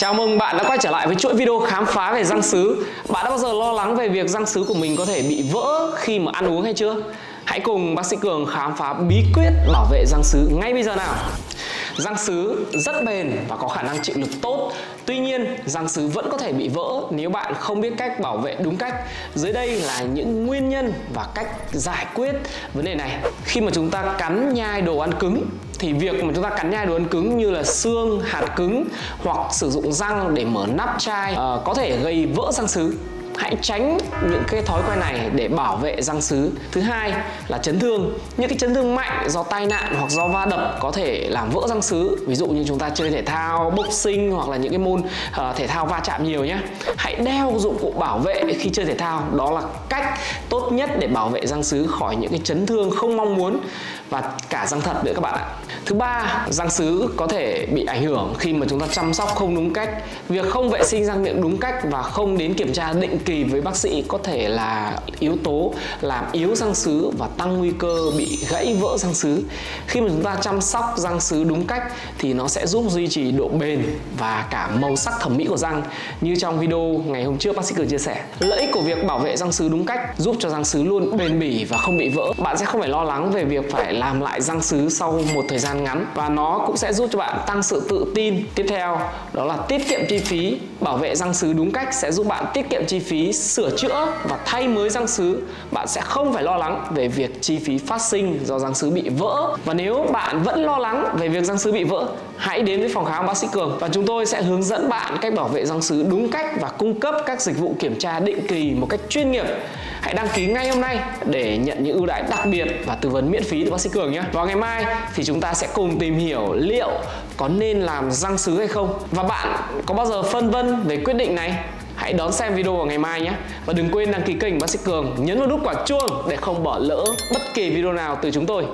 Chào mừng bạn đã quay trở lại với chuỗi video khám phá về răng sứ. Bạn đã bao giờ lo lắng về việc răng sứ của mình có thể bị vỡ khi mà ăn uống hay chưa? Hãy cùng bác sĩ Cường khám phá bí quyết bảo vệ răng sứ ngay bây giờ nào. Răng sứ rất bền và có khả năng chịu lực tốt. Tuy nhiên, răng sứ vẫn có thể bị vỡ nếu bạn không biết cách bảo vệ đúng cách. Dưới đây là những nguyên nhân và cách giải quyết vấn đề này. Khi mà chúng ta cắn nhai đồ ăn cứng thì việc mà chúng ta cắn nhai đồ ăn cứng như là xương, hạt cứng hoặc sử dụng răng để mở nắp chai uh, có thể gây vỡ răng sứ hãy tránh những cái thói quen này để bảo vệ răng sứ thứ hai là chấn thương. Những cái chấn thương mạnh do tai nạn hoặc do va đập có thể làm vỡ răng sứ ví dụ như chúng ta chơi thể thao boxing hoặc là những cái môn uh, thể thao va chạm nhiều nhé hãy đeo dụng cụ bảo vệ khi chơi thể thao. Đó là cách tốt nhất để bảo vệ răng sứ khỏi những cái chấn thương không mong muốn và cả răng thật nữa các bạn ạ. Thứ ba răng sứ có thể bị ảnh hưởng khi mà chúng ta chăm sóc không đúng cách. Việc không vệ sinh răng miệng đúng cách và không đến kiểm tra định kỳ với bác sĩ có thể là yếu tố làm yếu răng sứ và tăng nguy cơ bị gãy vỡ răng sứ khi mà chúng ta chăm sóc răng sứ đúng cách thì nó sẽ giúp duy trì độ bền và cả màu sắc thẩm mỹ của răng. Như trong video ngày hôm trước bác sĩ cường chia sẻ, lợi ích của việc bảo vệ răng sứ đúng cách giúp cho răng sứ luôn bền bỉ và không bị vỡ. Bạn sẽ không phải lo lắng về việc phải làm lại răng sứ sau một thời gian ngắn và nó cũng sẽ giúp cho bạn tăng sự tự tin. Tiếp theo, đó là tiết kiệm chi phí. Bảo vệ răng sứ đúng cách sẽ giúp bạn tiết kiệm chi phí phí sửa chữa và thay mới răng sứ, bạn sẽ không phải lo lắng về việc chi phí phát sinh do răng sứ bị vỡ. Và nếu bạn vẫn lo lắng về việc răng sứ bị vỡ, hãy đến với phòng khám bác sĩ cường và chúng tôi sẽ hướng dẫn bạn cách bảo vệ răng sứ đúng cách và cung cấp các dịch vụ kiểm tra định kỳ một cách chuyên nghiệp. Hãy đăng ký ngay hôm nay để nhận những ưu đãi đặc biệt và tư vấn miễn phí từ bác sĩ cường nhé. Vào ngày mai thì chúng ta sẽ cùng tìm hiểu liệu có nên làm răng sứ hay không. Và bạn có bao giờ phân vân về quyết định này? Hãy đón xem video vào ngày mai nhé. Và đừng quên đăng ký kênh bác sĩ cường, nhấn vào nút quả chuông để không bỏ lỡ bất kỳ video nào từ chúng tôi.